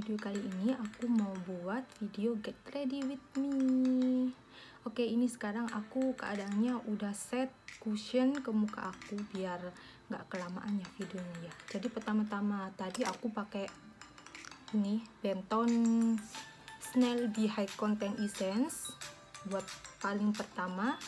Video kali ini aku mau buat video get ready with me. Oke ini sekarang aku keadaannya udah set cushion ke muka aku biar nggak kelamaan ya videonya ya. Jadi pertama-tama tadi aku pakai ini Benton Snail Bee High Content Essence buat paling pertama.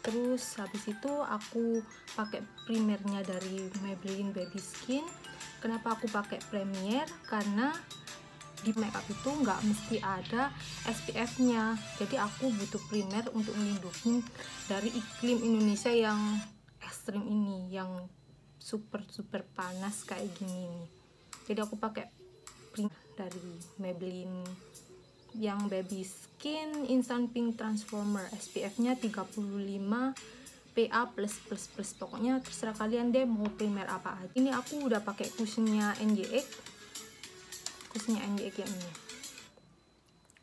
Terus habis itu aku pakai primernya dari Maybelline Baby Skin. Kenapa aku pakai premier? Karena di makeup itu nggak mesti ada SPF nya jadi aku butuh primer untuk melindungi dari iklim Indonesia yang ekstrim ini yang super super panas kayak gini nih. Jadi aku pakai primer dari Maybelline yang baby skin instant pink transformer SPF nya 35 PA plus plus plus. Pokoknya terserah kalian deh mau primer apa aja. Ini aku udah pakai cushionnya NYX cushionnya NYX yang ini.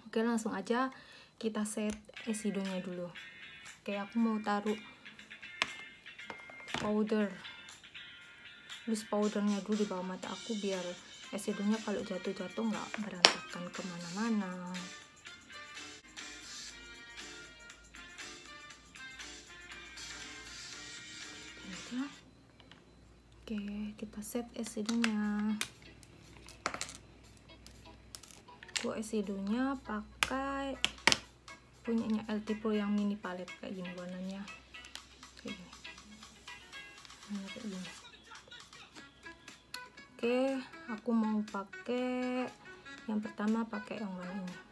Oke langsung aja kita set eyeshadow-nya dulu. Oke aku mau taruh powder. Loose powdernya dulu di bawah mata aku biar eyeshadow-nya kalau jatuh-jatuh nggak berantakan ke mana-mana. Oke kita set eyeshadow-nya aku eyeshadow-nya pakai punyanya LT Pro yang mini palette kayak gini warnanya. Kayak gini. Warnanya kayak gini oke aku mau pakai yang pertama pakai yang warna ini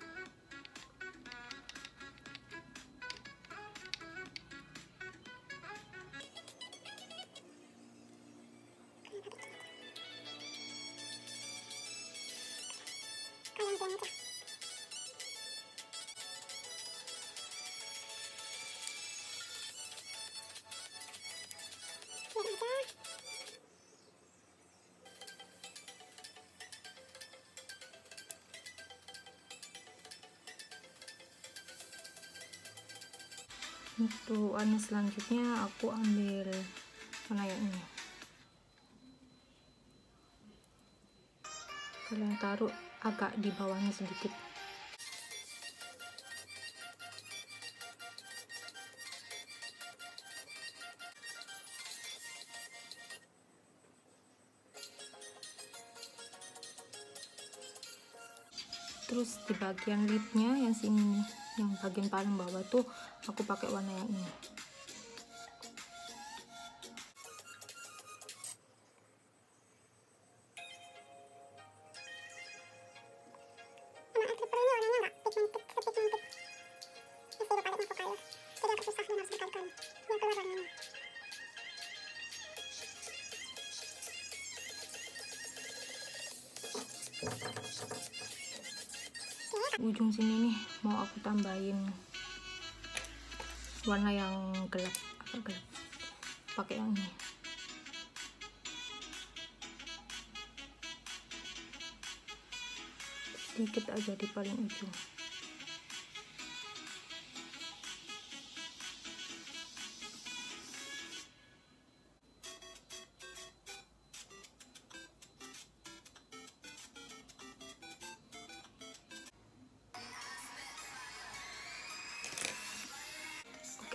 untuk warna selanjutnya aku ambil warna yang ini? Kalian taruh agak di bawahnya sedikit. Terus di bagian lipnya yang sini yang bagian paling bawah tuh aku pakai warna yang ini. Ujung sini nih mau aku tambahin warna yang gelap. Agak gelap? Pakai yang ini. Sedikit aja di paling ujung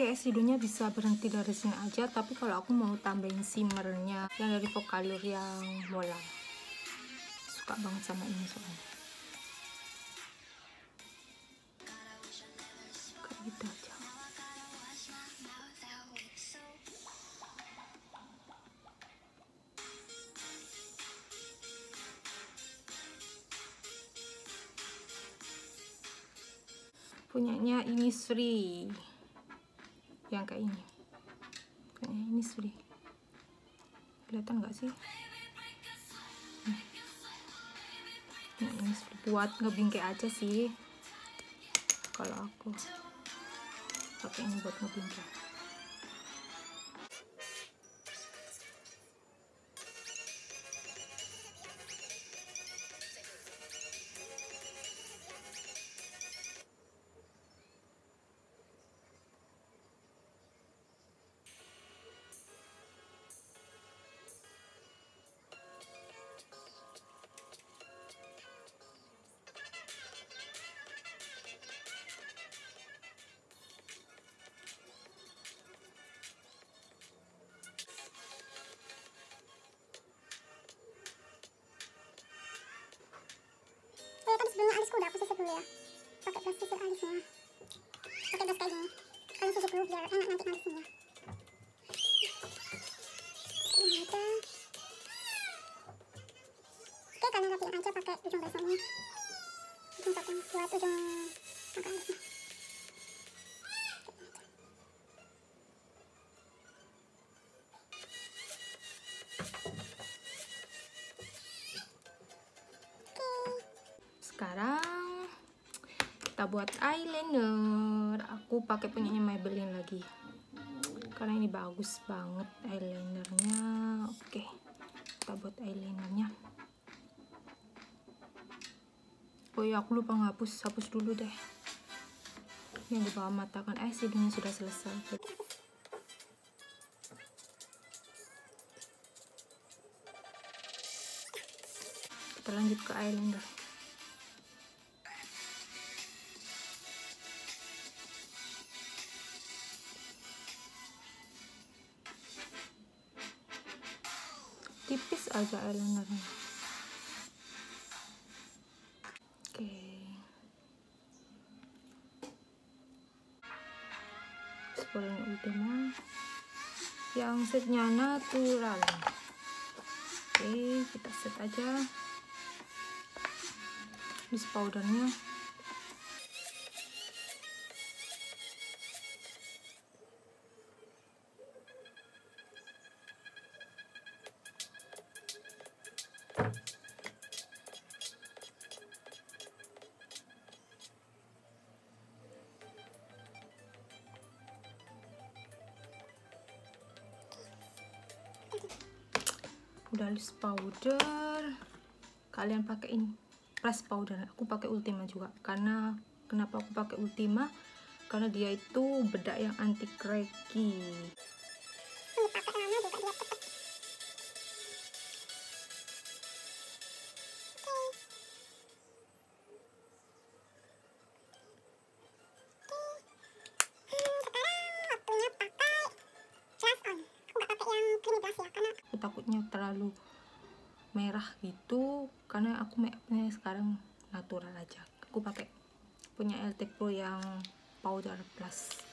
Oke, eyeshadownya bisa berhenti dari sini aja, tapi kalau aku mau tambahin shimmernya yang dari Vocaloid yang bola. Suka banget sama ini soalnya. Kayak gitu aja. Punyanya ini Sri yang kayak ini. Kayaknya ini sudah kelihatan nggak sih? Nah, ini buat ngebingkai aja sih. Kalau aku. Pakai ini buat ngebingkai sih pakai gas kayak gini kalau susu dulu biar enak nanti nangisnya ternyata. Oke kalian rapiin aja pakai ujung besoknya ujung topeng buat ujung pangkal alisnya kita buat eyeliner. Aku pakai punyanya Maybelline lagi. Karena ini bagus banget eyelinernya. Oke kita buat eyelinernya. Oh ya aku lupa ngapus hapus dulu deh. Yang di bawah mata kan. Eh sidungnya sudah selesai. Kita lanjut ke eyeliner aja eyelinernya oke. Spolnya Ultima yang setnya natural. Oke kita set aja. Loose powdernya udah powder. Kalian pakein press powder. Aku pakai ultima juga. Karena kenapa aku pakai ultima? Karena dia itu bedak yang anti cracky punya LT Pro yang powder plus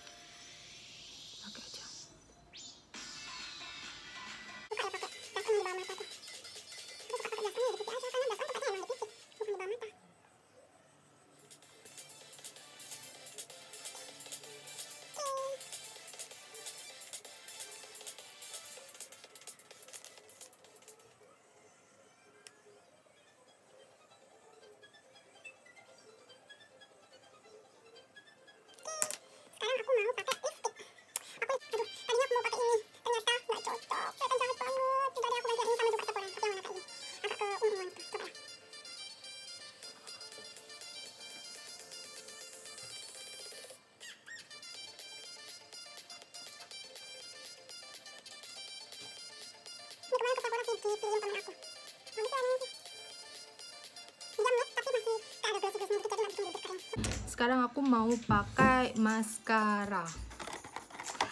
sekarang aku mau pakai maskara.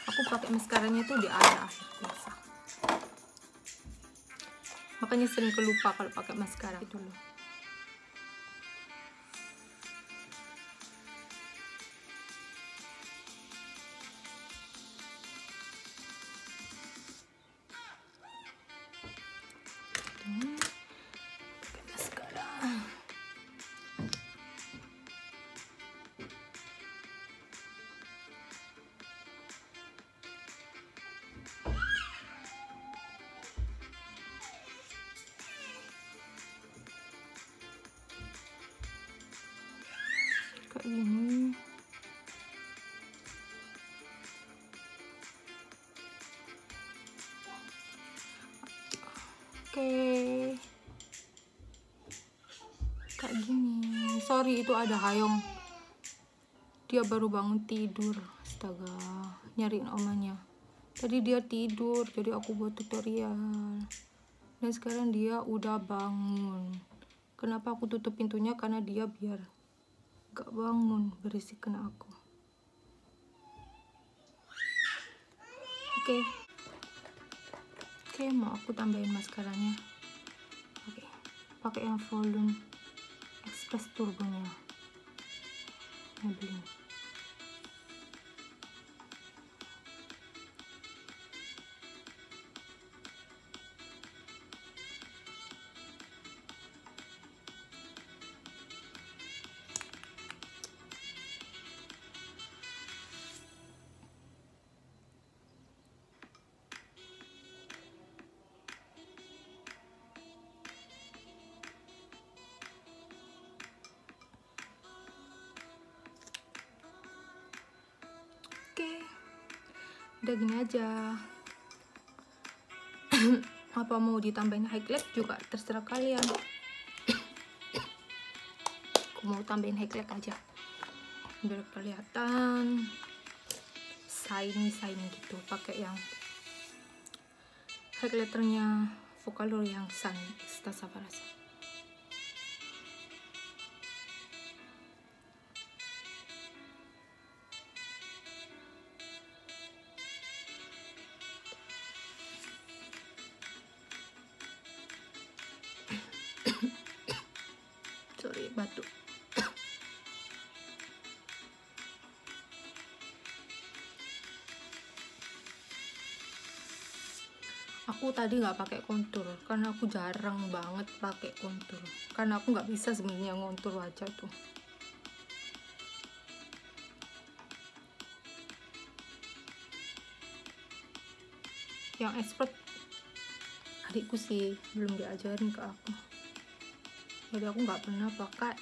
Aku pakai maskaranya tuh di akhir makanya sering kelupa kalau pakai maskara. itu gini oke. Kayak gini. Sorry itu ada hayong dia baru bangun tidur astaga. Nyariin omanya. Tadi dia tidur jadi aku buat tutorial. Dan sekarang dia udah bangun. Kenapa aku tutup pintunya? Karena dia biar gak bangun berisik kena aku. Oke. Oke mau aku tambahin maskaranya? Oke pakai yang volume express turbonya. Maybelline udah gini aja. Apa mau ditambahin highlight juga terserah kalian. Aku mau tambahin highlight aja. Biar kelihatan shiny shiny gitu pakai yang highlighternya Vocaloid yang Sun Extasa aku tadi nggak pakai kontur karena aku jarang banget pakai kontur. Karena aku nggak bisa sebenarnya ngontur wajah tuh. Yang expert adikku sih belum diajarin ke aku. Jadi aku nggak pernah pakai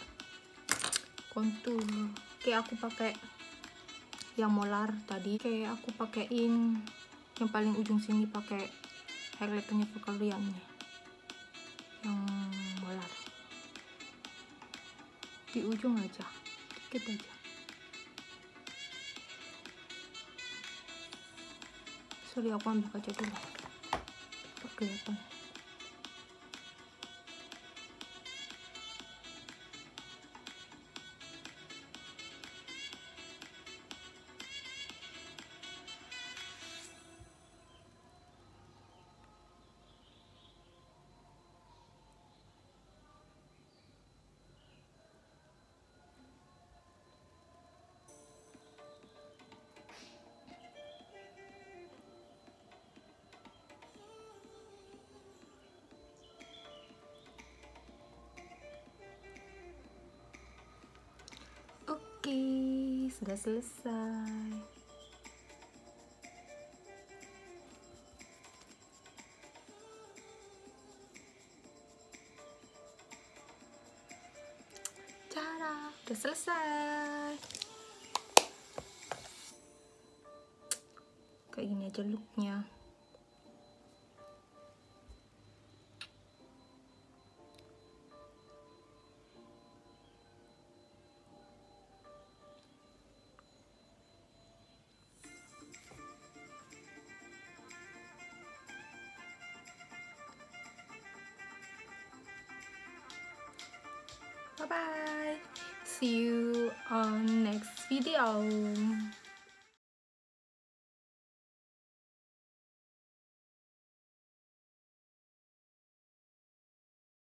kontur. Kayak aku pakai yang molar tadi kayak aku pakein yang paling ujung sini pakai highlighternya Vocaloid yang ini yang molar di ujung aja dikit aja. Sorry aku ambil kaca dulu. Kelihatan Oke, sudah selesai. Cara, udah selesai. Kayak gini aja looknya. Bye bye. See you on next video.